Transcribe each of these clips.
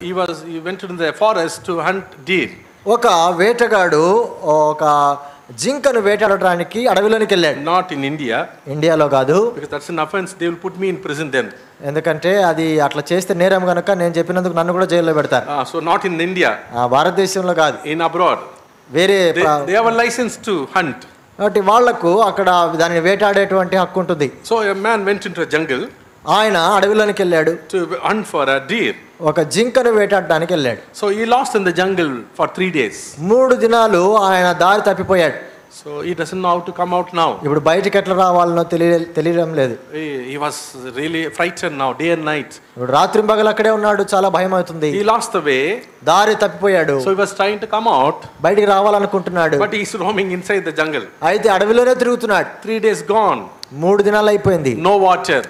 he was he went in the forest to hunt deer. oka vetagaadu oka జింకను వేటాడటానికి అడవిలోనికి వెళ్ళాడు. Not in India ఇండియాలో కాదు. Because that's in offence they will put me in prison then ఎందుకంటే అది అట్లా చేస్తే నేరం కనుక నేను చెప్పినందుకు నన్ను కూడా జైల్లో పెడతారు. సో నాట్ ఇన్ ఇండియా భారతదేశంలో కాదు. ఇన్ అబ్రాడ్ వేరే they have license to hunt కాబట్టి వాళ్ళకు అక్కడ దాన్ని వేటాడేటువంటి హక్కు ఉంటుంది. So a man went into jungle ఆయన అడవిలోనికి వెళ్ళాడు to hunt for a deer. ఒక జింకను వేటాడడానికి వెళ్ళాడు So he lost in the jungle for three days. మూడు దినాలు ఆయన దారి తప్పిపోయాడు So he doesn't know how to come out now. ఇప్పుడు బయటికి ఎట్లా రావాలనో తెలియ తెలియడం లేదు he was really frightened now, day and night. ఇప్పుడు రాత్రి పగలు అక్కడే ఉన్నాడు చాలా భయం అవుతుంది He lost the way, దారి తప్పిపోయాడు so he was trying to come out, బయటికి రావాలనుకుంటున్నాడు but he's roaming inside the jungle. అయితే అడవిలోనే తిరుగుతున్నాడు Three days gone, మూడు దినాలు అయిపోయింది. నో వాటర్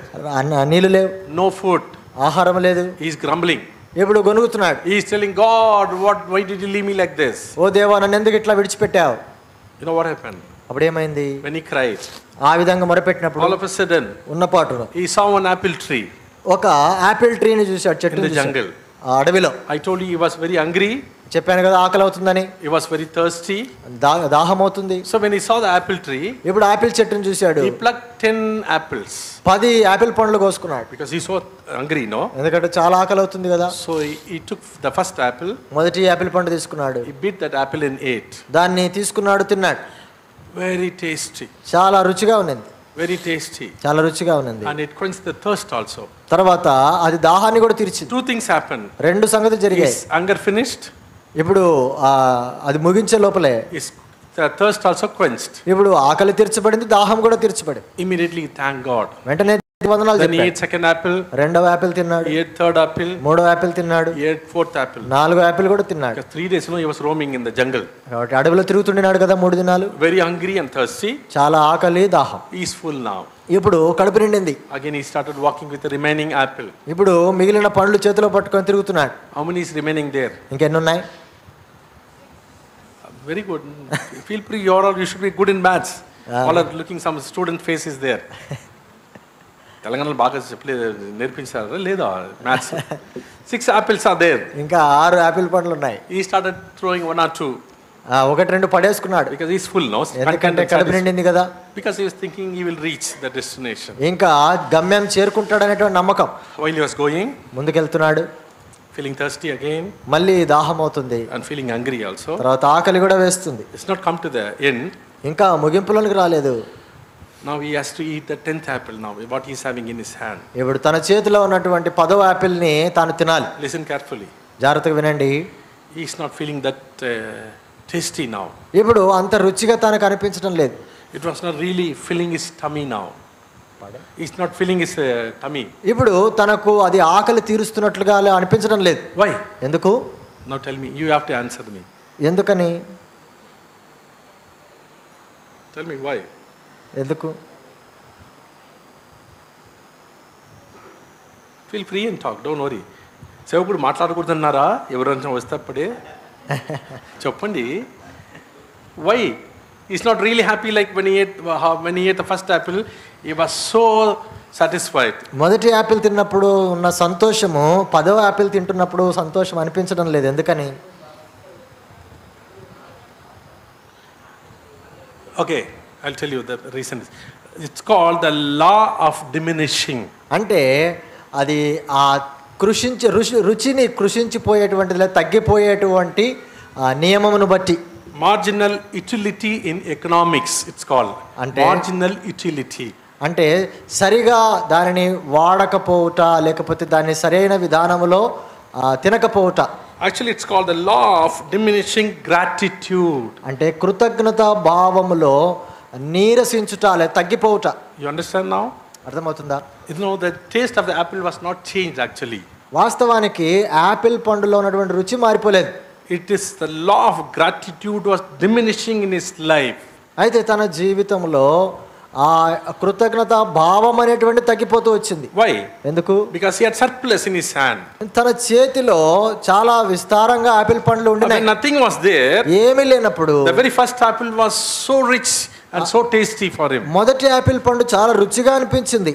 నీళ్ళు లేవు. నో ఫుడ్ ఆహారం లేదు. ఈస్ గ్రంబ్లింగ్ ఎప్పుడు గొనుగుతున్నాడు. Is telling God what why did you leave me like this ఓ దేవా నన్ను ఎందుకు ఇట్లా విడిచిపెట్టావు? యు నో వాట్ హ్యాపెన్ అప్పుడు ఏమైంది వెన్ హి క్రైడ్ ఆ విధంగా మొరపెట్టినప్పుడు ఆల్ ఆఫ్ అ సడన్ ఉన్న పాటు he saw one apple tree ఒక ఆపిల్ ట్రీని చూసి వచ్చేటప్పుడు జంగల్ ఆ అడవిలో I told you he was very hungry. చెప్పాను కదా ఆకలి అవుతుందని He was very thirsty. దా దాహం అవుతుంది So when he saw the apple tree, ఇప్పుడు ఆపిల్ చెట్టుని చూశాడు he plucked ten apples పది ఆపిల్ పండ్లు కోసుకున్నాడు because he's so hungry, no? ఎందుకంటే చాలా ఆకలి అవుతుంది కదా So he, he took the first apple, మొదటి ఆపిల్ పండు తీసుకున్నాడు he beat that apple and ate. దాన్ని తీసుకున్నాడు తిన్నాడు Very tasty, చాలా రుచిగా ఉన్నది very tasty. చాలా రుచిగా ఉన్నది And it quenched the thirst also. తర్వాత అది దాహాన్ని కూడా తీర్చి టూ థింగ్స్ హ్యాపెన్ రెండు సంగతి జరిగాయి. అంగర్ ఫినిష్డ్ ఇప్పుడు అది ముగించే లోపలే. థర్స్ట్ ఆల్సో క్వెన్స్డ్ ఇప్పుడు ఆకలి తీర్చబడింది దాహం కూడా తీర్చబడింది. ఇమీడియట్లీ థ్యాంక్ గాడ్ వెంటనే రెండవ యాపిల్ తిన్నాడు. ఏ థర్డ్ యాపిల్ మూడవ యాపిల్ తిన్నాడు. ఏ ఫోర్త్ యాపిల్ నాలుగు యాపిల్ కూడా తిన్నాడు. త్రీ డేస్లో వాస్ రోమింగ్ ఇన్ జంగల్ అడవిలో తిరుగుతుండినాడు కదా మూడు దినాలు. వెరీ హంగ్రీ అండ్ చాలా ఆకలి దాహం. ఈస్ నా ఇప్పుడు కడుపు నిండింది. Again he started walking with remaining apple ఇప్పుడు మిగిలిన పండ్లు చేతిలో పట్టుకొని తిరుగుతున్నాడు. అమునీస్ రిమైనింగ్ దేర్ ఇంకెన్ని ఉన్నాయి very good feel free you're all you should be good in maths all are looking some student face is there తెలంగాణలో బాగా చెప్పలేదు నేర్పించారా? లేదా maths? Six apples are there ఇంకా ఆరు యాపిల్ పండ్లు ఉన్నాయి. He started throwing one or two ఒకటి రెండు పడేసుకున్నాడు. బికాస్ ఈస్ ఫుల్ నో ఎందుకంటే కడుపు నిండింది కదా. Because is thinking he will reach the destination ఇంకా గమ్యం చేరుకుంటాడనేటువంటి నమ్మకం. వైల్ వాస్ గోయింగ్ ముందుకెళ్తున్నాడు. ఫీలింగ్ థర్స్టీ అగైన్ మళ్ళీ దాహం అవుతుంది అండ్ ఫీలింగ్ హంగ్రీ ఆల్సో తర్వాత ఆకలి కూడా వేస్తుంది. It's not come to the end ఇంకా ముగింపులోనికి రాలేదు. Now he has to eat the tenth apple now what is having in his hand ఇప్పుడు తన చేతిలో ఉన్నటువంటి పదవ యాపిల్ని తాను తినాలి లిసన్ కేర్ఫుల్లీ జాగ్రత్తగా వినండి is not feeling that tasty now ఇప్పుడు అంత రుచిగా తనకు అనిపించడం లేదు It was not really filling his tummy now. It's not filling his uh, tummy. ఇప్పుడు తనకు అది ఆకలి తీరుస్తున్నట్లుగా అనిపించడం లేదు Why? ఎందుకు Now tell me. You have to answer me. ఎందుకని Tell me why. ఎందుకు? Feel free and talk. Don't worry. సేవకుడు మాట్లాడకూడదన్నారా? ఎవరైనా వస్తే అప్పుడే. చెప్పండి. Why is not really happy like when at when at the first apple he was so satisfied మొదటి Apple తిన్నప్పుడు ఉన్న సంతోషము పదవ యాపిల్ తింటున్నప్పుడు సంతోషం అనిపించడం లేదు. ఎందుకని? Okay I tell you the reason it's called the law of diminishing అంటే అది ఆ కృషించి రుచి రుచిని కృషించిపోయేటువంటిది లేదా తగ్గిపోయేటువంటి నియమమును బట్టి. Marginal utility in economics it's called అంటే- మార్జినల్ యుటిలిటీ అంటే సరిగా దానిని వాడకపోవుట లేకపోతే దాన్ని సరైన విధానములో ఆ, తినకపోవుట. Actually it's called the law of diminishing gratitude అంటే కృతజ్ఞత భావములో నీరసించుట లేదా తగ్గిపోవుట. యు అండర్స్టాండ్ నౌ అర్థమవుతుందా? You know the taste of the apple was not change actually వాస్తవానికి యాపిల్ పండులో ఉన్నటువంటి రుచి మారిపోలేదు. It is the law of gratitude was diminishing in his life అయితే తన జీవితంలో ఆ కృతజ్ఞత భావం అనేటువంటి తగ్గిపోతూ వచ్చింది. వై ఎందుకు? Because he had surplus in his hand తన చేతిలో చాలా విస్తారంగా ఆపిల్ పండ్లు ఉండినాయి. నథింగ్ వాస్ దేర్ ఏమీ లేనప్పుడు the very first apple was so rich and so tasty for him మొదటి యాపిల్ పండు చాలా రుచిగా అనిపించింది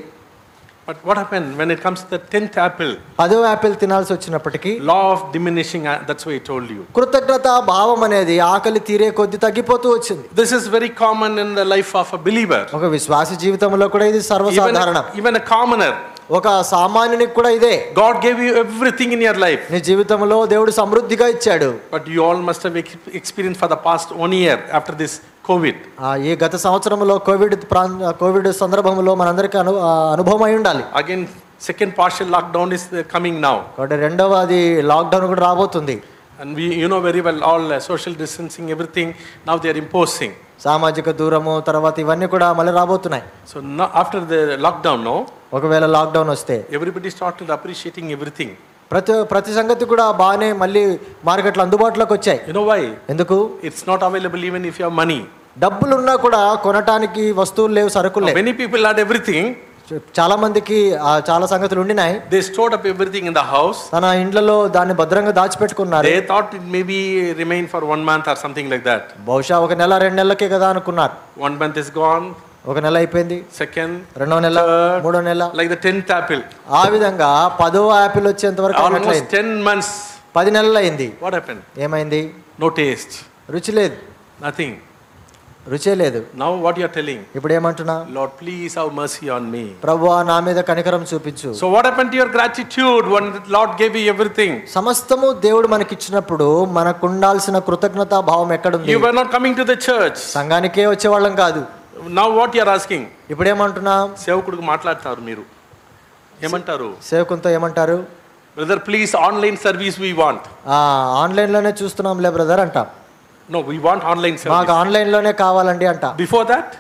But what happened when it comes to the tenth apple? పదో యాపిల్ తినాల్సి వచ్చినప్పటికీ Law of diminishing, uh, that's why I told you. కృతజ్ఞత భావం అనేది ఆకలి తీరే కొద్ది తగ్గిపోతూ వచ్చింది This is very common in the life of a believer. ఒక విశ్వాస జీవితంలో కూడా ఇది సర్వసాధారణం even a commoner. ఒక సామాన్యునికి కూడా ఇదే. God gave you everything in your life నీ జీవితంలో దేవుడు సమృద్ధిగా ఇచ్చాడు. But you all must have experience for the past 1 year after this covid ఆ ఈ గత సంవత్సరంలో కోవిడ్ కోవిడ్ సందర్భంలో మనందరికి అనుభవం అయి ఉండాలి. Again second partial lockdown is coming now కాబట్టి రెండవ అది లాక్ డౌన్ కూడా రాబోతుంది. And we you know very well all social distancing everything now they are imposing సామాజిక దూరము తర్వాత ఇవన్నీ కూడా మళ్ళీ రాబోతున్నాయి. So after the lockdown no ఒకవేళ లాక్డౌన్ వస్తే. ఎవ్రీబడి స్టార్ట్ అప్రిషియేటింగ్ ఎవ్రీథింగ్ ప్రతి ప్రతి సంగతి కూడా బాగానే మళ్ళీ మార్కెట్లో అందుబాటులోకి వచ్చాయి. యు వై ఎందుకు? It's not available even if your money డబ్బులు ఉన్నా కూడా కొనటానికి వస్తువులు లేవు సరుకులు లేవు. మెనీ పీపుల్ నాట్ ఎవ్రీథింగ్ చాలా మందికి చాలా సంగతులు ఉండినాయి. They stored up everything in the house తన ఇండ్లలో దాన్ని భద్రంగా దాచిపెట్టుకున్నారు. They thought it may be remain for one month or something like that బహుశా ఒక నెల రెండు నెలలకే కదా అనుకున్నారు. వన్ మంత్ ఇస్ గాన్ ఒక నెల అయిపోయింది. సెకండ్ రెండవ నెల మూడో నెల. లైక్ ద టెన్త్ యాపిల్ ఆ విధంగా పదో యాపిల్ వచ్చేంత వరకు టెన్ మంత్స్ పది నెలలు అయింది. వాట్ హ్యాపెన్ ఏమైంది? నో టేస్ట్ రుచి లేదు. నథింగ్ రుచే లేదు. Now what you are telling ఇప్పుడు ఏమంటున్నా? Lord please have mercy on me ప్రభువా నా మీద కనికరం చూపించు. So what happen to your gratitude one Lord gave you everything సమస్తము దేవుడు మనకి ఇచ్చినప్పుడు మనకు ఉండాల్సిన కృతజ్ఞత భావం ఎక్కడ ఉంది you are not coming to the church సంఘానికే వచ్చే వాళ్ళం కాదు. What you are asking? ఇప్పుడు ఏమంటున్నా సేవకుడికి మాట్లాడతారు మీరు. ఏమంటారు? సేవకునితో ఏమంటారు? Brother please online service we want ఆ, ఆన్లైన్లోనే చూస్తున్నాంలే బ్రదర్ అంటాం. నో వీ వాంట్ ఆన్లైన్ మాకు ఆన్లైన్లోనే కావాలండి అంట. బిఫోర్ దట్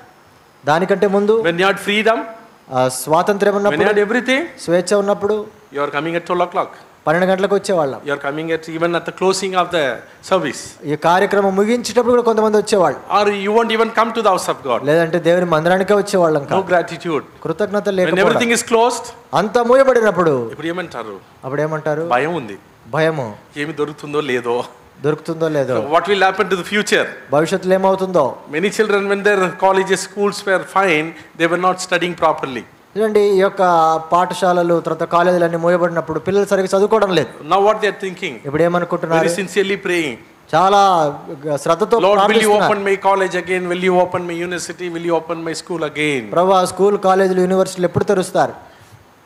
దానికంటే ముందు వెన్ యూ హాడ్ ఫ్రీడమ్ స్వాతంత్ర్యం యూ ఉన్నప్పుడు ఎవ్రీథింగ్ స్వేచ్ఛ ఉన్నప్పుడు you are coming at twelve o'clock పన్నెండు గంటలకు వచ్చేవాళ్ళం. You are coming at even at the closing of the service ఈ కార్యక్రమం ముగించేటప్పుడు కూడా కొంతమంది వచ్చేవాళ్ళు. Are you want even come to the house of God లేదంటే దేవుని మందిరానికే వచ్చేవాళ్ళం నో గ్రాటిట్యూడ్ కృతజ్ఞత వెన్ లేకపోవడం. ఎవ్రీథింగ్ ఇస్ క్లోజ్డ్ అంత మూయబడినప్పుడు ఇప్పుడు ఏమంటారు? అప్పుడు ఏమంటారు భయం ఉంది. భయము. ఏమి దొరుకుతుందో లేదో. దొరుకుతుందో లేదో. What will happen to the future భవిష్యత్తులో ఏమవుతుందో? Many children, when their colleges, schools were fine, they were not studying properly. చూడండి ఈ యొక్క పాఠశాలలు తర్వాత కాలేజీలన్నీ మూయబడినప్పుడు పిల్లలు సరిగ్గా చదువుకోవడం లేదు what they are thinking? ఇప్పుడు ఏమనుకుంటున్నారు Very sincerely praying. చాలా శ్రద్ధతో Lord, will you ప్రార్థిస్తున్నారు. open my college again? Will you open my university? Will you open my school again? ప్రభా స్కూల్ కాలేజీలు యూనివర్సిటీలు ఎప్పుడు తెరుస్తారు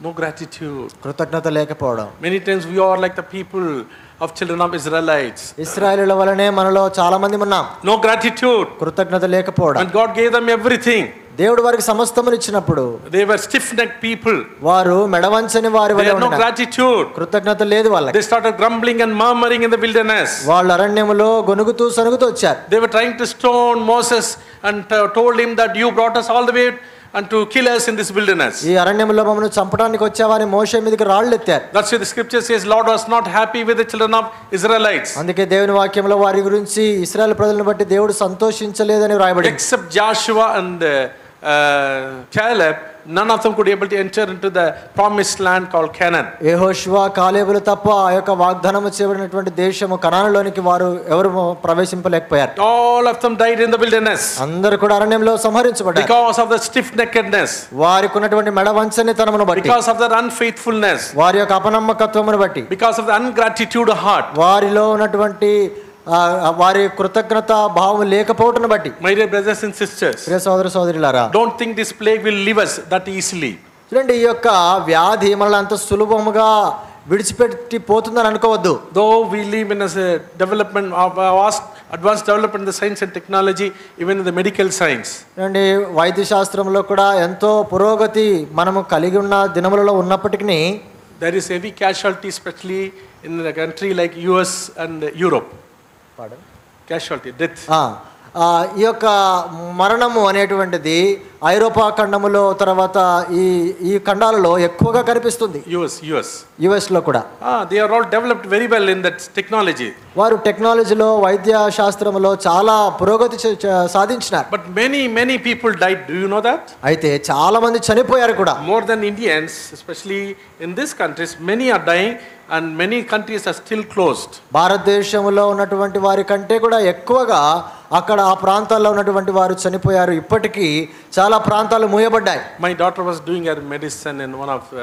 No gratitude. కృతజ్ఞత లేకపోవడం Many times we are like the people of children of Israelites. ఇస్రాయేలుల వలనే మనలో చాలా మంది ఉన్నాం No gratitude. కృతజ్ఞత లేకపోవడం When God gave them everything, దేవుడు వారికి సమస్తమును ఇచ్చినప్పుడు they were stiff necked people. వారు మెడవంచని వారి వలె ఉండినారు. gratitude. కృతజ్ఞత లేదు వాళ్ళకి They started grumbling and murmuring in the wilderness. వాళ్ళు అరణ్యములో గొనుగుతూ సనుగుతూ వచ్చారు were trying to stone Moses and uh, told him that you brought us all the way and to kill us in this wilderness. ఈ అరణ్యంలో మమ్మల్ని చంపడానికి వచ్చావని మోషే మీదకి రాళ్ళు ఎత్తారు why the scripture says, Lord was not happy with the children of Israelites. అందుకే దేవుని వాక్యంలో వారి గురించి ఇస్రాయల్ ప్రజలను బట్టి దేవుడు సంతోషించలేదని Joshua and uh, uh, Caleb, none of them could able to enter into the promised land called Canaan. ఏహోష్వా కాలేబులు తప్ప ఆ యొక్క వాగ్దానము చేయబడినటువంటి దేశము కణాలలోనికి వారు ఎవరు ప్రవేశింపలేకపోయారు All of them died in the wilderness అందరూ కూడా అరణ్యంలో సంహరించబడ్డారు because of the stiff neckedness, వారికి ఉన్నటువంటి మెడ వంచని తనమును బట్టి because of their unfaithfulness, వారి యొక్క అపనమ్మకత్వమును బట్టి because of the ungratitude heart. వారిలో ఉన్నటువంటి వారి కృతజ్ఞత భావం లేకపోవటం బట్టి My dear brothers and sisters, ప్రియ సోదర సోదరులారా don't think this plague will leave us that easily. చూడండి ఈ యొక్క వ్యాధి మనల్ని అంత సులభముగా విడిచిపెట్టి పోతుందని అనుకోవద్దు Though we live in a s- development of a vast advanced development in the science and technology, even in the medical science, చూడండి వైద్య శాస్త్రంలో కూడా ఎంతో పురోగతి మనము కలిగి ఉన్న దినములలో ఉన్నప్పటికీ there is heavy casualty, especially in a country like US and Europe. Casualty, death. ఆ, ఆ, ఈ యొక్క మరణము అనేటువంటిది ఐరోపా ఖండములో తర్వాత ఈ ఈ ఖండాలలో ఎక్కువగా కనిపిస్తుంది. యుఎస్ యుఎస్ యుఎస్లో కూడా. They are all developed very well in that technology వారు టెక్నాలజీలో వైద్య శాస్త్రములో చాలా పురోగతి సాధించినారు. But many many people died do you know that అయితే చాలా మంది చనిపోయారు కూడా. More than Indians especially in this countries many are dying and many countries are still closed భారతదేశంలో ఉన్నటువంటి వారి కంటే కూడా ఎక్కువగా అక్కడ ఆ ప్రాంతాల్లో ఉన్నటువంటి వారు చనిపోయారు. ఇప్పటికీ చాలా ప్రాంతాలు మూయబడ్డాయి. My doctor was doing her medicine in one of